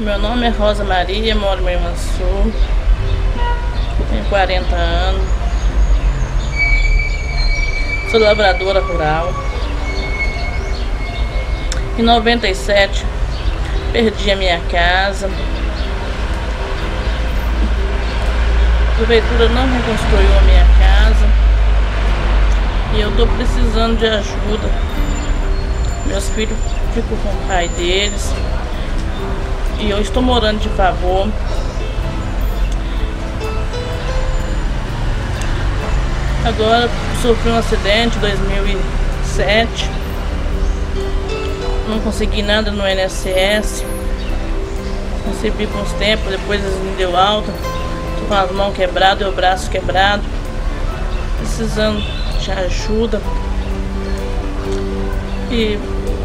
Meu nome é Rosa Maria, moro em Sul. Tenho 40 anos. Sou lavradora rural. Em 97 perdi a minha casa. A prefeitura não reconstruiu a minha casa. E eu tô precisando de ajuda. Meus filhos ficam com o pai deles. E eu estou morando de favor. Agora sofri um acidente em 2007 não consegui nada no NSS. Recebi por uns tempos, depois me deu alta. Com as mãos quebradas e o braço quebrado. Precisando de ajuda. E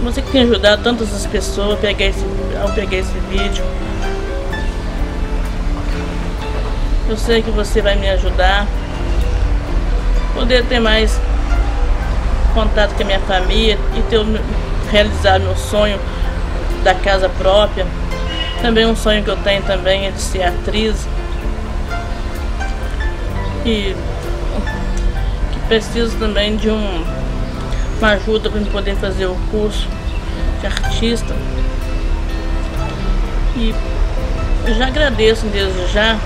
você que tem ajudado tantas as pessoas pegar esse, ao pegar esse vídeo. Eu sei que você vai me ajudar. Poder ter mais contato com a minha família e ter realizar meu sonho da casa própria. Também um sonho que eu tenho também é de ser atriz. E que preciso também de um, uma ajuda para poder fazer o curso de artista. E eu já agradeço desde já.